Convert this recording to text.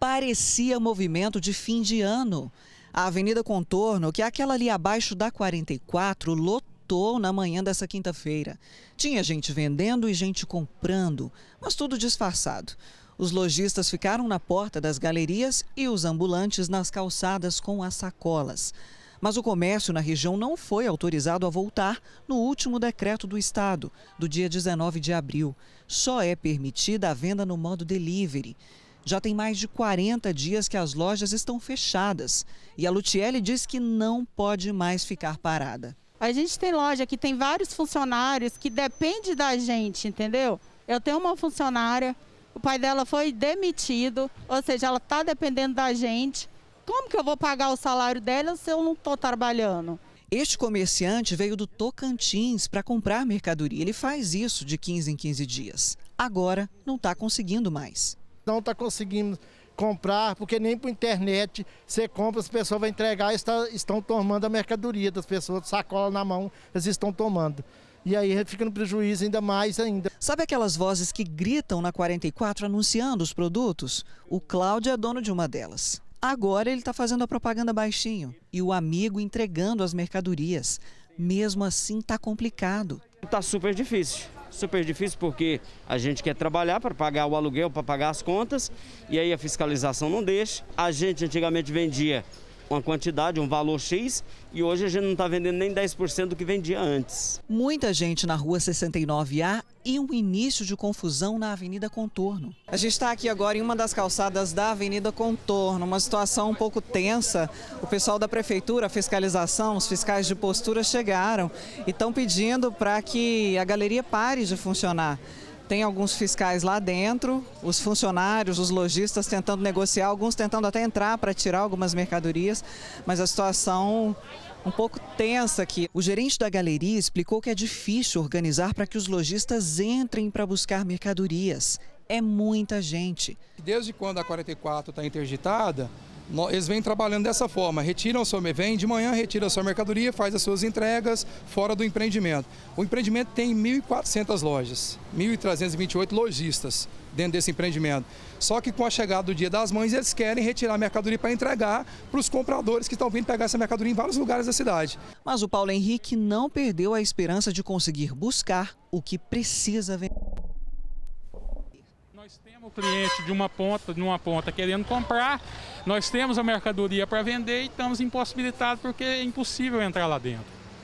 parecia movimento de fim de ano. A Avenida Contorno, que é aquela ali abaixo da 44, lotou na manhã dessa quinta-feira. Tinha gente vendendo e gente comprando, mas tudo disfarçado. Os lojistas ficaram na porta das galerias e os ambulantes nas calçadas com as sacolas. Mas o comércio na região não foi autorizado a voltar no último decreto do Estado, do dia 19 de abril. Só é permitida a venda no modo delivery. Já tem mais de 40 dias que as lojas estão fechadas e a Lutiele diz que não pode mais ficar parada. A gente tem loja que tem vários funcionários que depende da gente, entendeu? Eu tenho uma funcionária, o pai dela foi demitido, ou seja, ela está dependendo da gente. Como que eu vou pagar o salário dela se eu não estou trabalhando? Este comerciante veio do Tocantins para comprar mercadoria. Ele faz isso de 15 em 15 dias. Agora não está conseguindo mais. Não está conseguindo comprar, porque nem por internet você compra, as pessoas vão entregar está, estão tomando a mercadoria das pessoas, sacola na mão, eles estão tomando. E aí a gente fica no prejuízo ainda mais ainda. Sabe aquelas vozes que gritam na 44 anunciando os produtos? O Cláudio é dono de uma delas. Agora ele está fazendo a propaganda baixinho e o amigo entregando as mercadorias. Mesmo assim, está complicado. Está super difícil. Super difícil porque a gente quer trabalhar para pagar o aluguel, para pagar as contas e aí a fiscalização não deixa. A gente antigamente vendia uma quantidade, um valor X, e hoje a gente não está vendendo nem 10% do que vendia antes. Muita gente na rua 69A e um início de confusão na Avenida Contorno. A gente está aqui agora em uma das calçadas da Avenida Contorno, uma situação um pouco tensa. O pessoal da prefeitura, a fiscalização, os fiscais de postura chegaram e estão pedindo para que a galeria pare de funcionar. Tem alguns fiscais lá dentro, os funcionários, os lojistas tentando negociar, alguns tentando até entrar para tirar algumas mercadorias, mas a situação um pouco tensa aqui. O gerente da galeria explicou que é difícil organizar para que os lojistas entrem para buscar mercadorias. É muita gente. Desde quando a 44 está interditada, eles vêm trabalhando dessa forma, retiram seu vem de manhã, retira a sua mercadoria, faz as suas entregas fora do empreendimento. O empreendimento tem 1.400 lojas, 1.328 lojistas dentro desse empreendimento. Só que com a chegada do Dia das Mães, eles querem retirar a mercadoria para entregar para os compradores que estão vindo pegar essa mercadoria em vários lugares da cidade. Mas o Paulo Henrique não perdeu a esperança de conseguir buscar o que precisa vender. Nós temos o cliente de uma ponta, de uma ponta querendo comprar, nós temos a mercadoria para vender e estamos impossibilitados porque é impossível entrar lá dentro.